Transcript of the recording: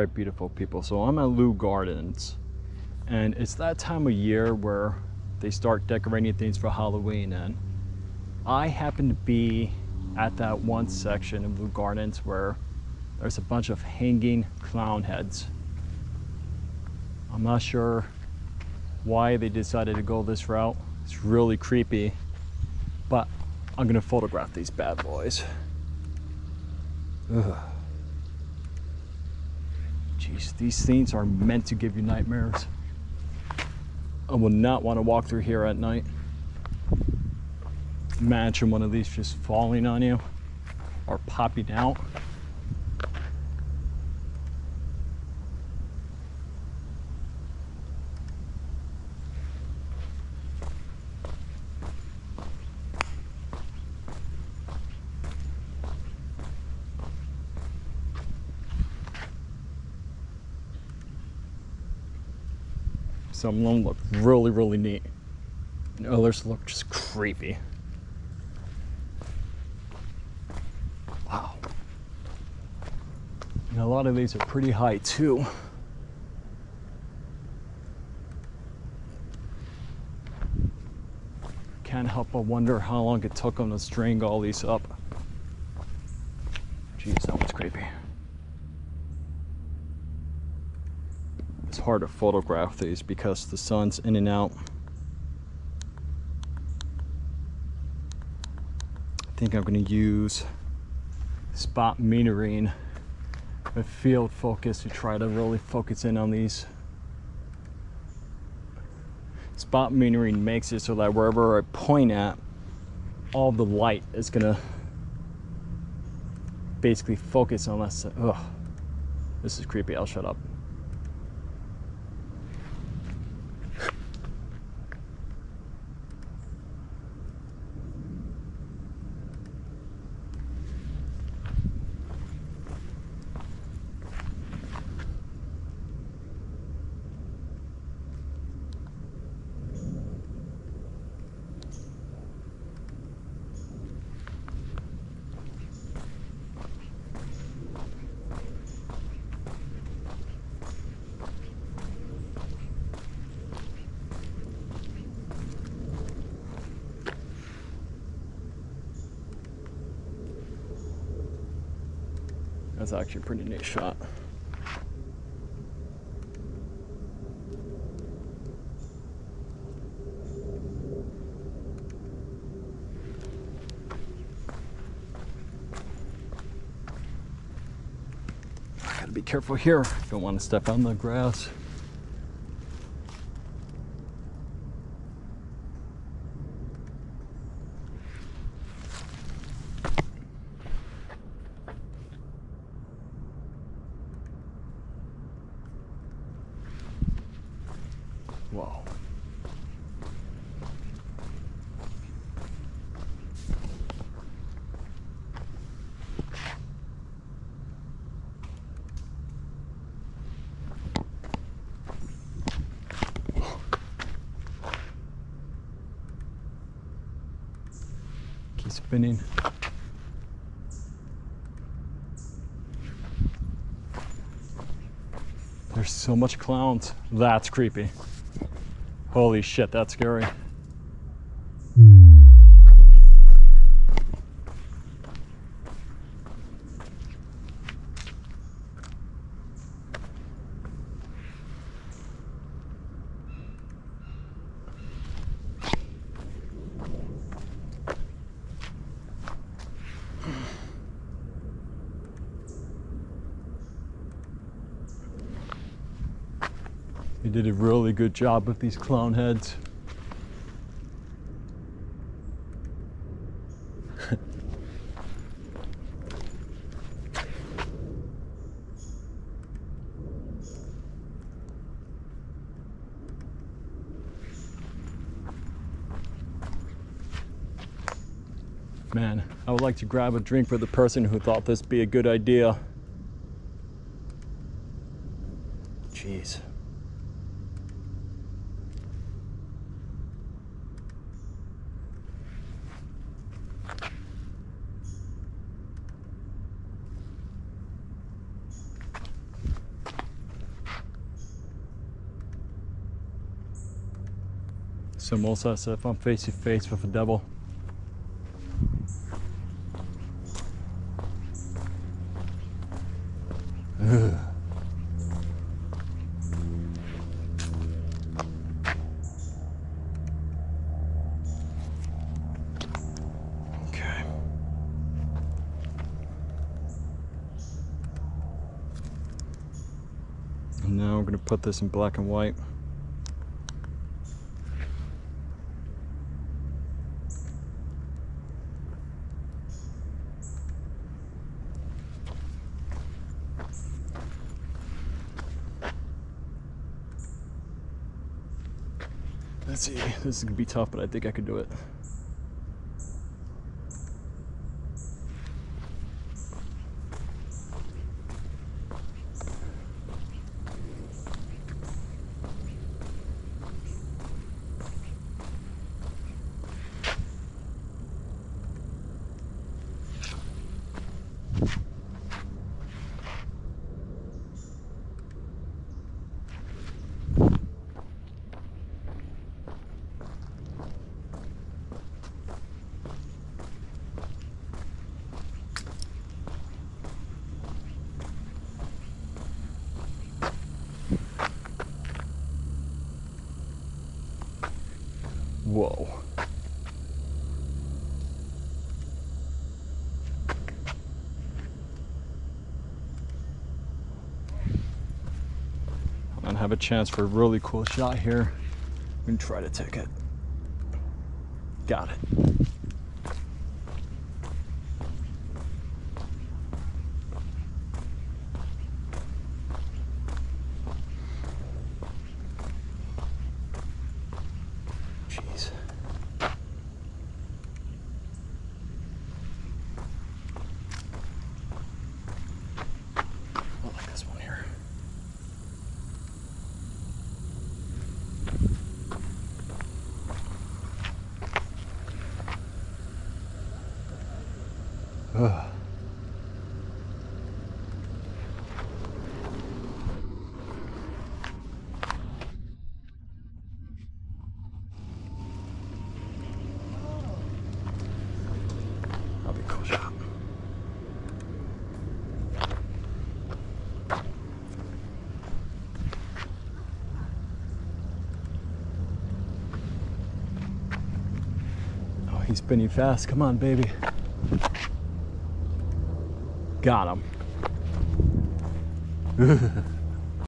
right, beautiful people. So I'm at Leu Gardens, and it's that time of year where they start decorating things for Halloween. And I happen to be at that one section of Leu Gardens where there's a bunch of hanging clown heads. I'm not sure why they decided to go this route. It's really creepy, but I'm gonna photograph these bad boys. Ugh. Jeez, these things are meant to give you nightmares. I would not want to walk through here at night. Imagine one of these just falling on you or popping out. Some of them look really, really neat. Oh, and others look just creepy. Wow. And a lot of these are pretty high too. Can't help but wonder how long it took them to string all these up. Jeez, that one's creepy. It's hard to photograph these because the sun's in and out. I think I'm going to use spot metering with field focus to try to really focus in on these. Spot metering makes it so that wherever I point at, all the light is going to basically focus on us. Ugh, this is creepy. I'll shut up. That's actually a pretty neat shot. Gotta be careful here. Don't want to step on the grass. Whoa. Keep spinning. There's so much clowns. That's creepy. Holy shit, that's scary. You did a really good job with these clown heads. Man, I would like to grab a drink for the person who thought this be a good idea. Jeez. So Musa said if I'm face to face with a devil. Okay. And now we're going to put this in black and white. Let's see, this is gonna be tough, but I think I could do it. Whoa. I'm gonna have a chance for a really cool shot here. I'm gonna try to take it. Got it. Jeez. I like this one here. Ugh. That'll be a cool shot. Oh, he's spinning fast. Come on, baby. Got him.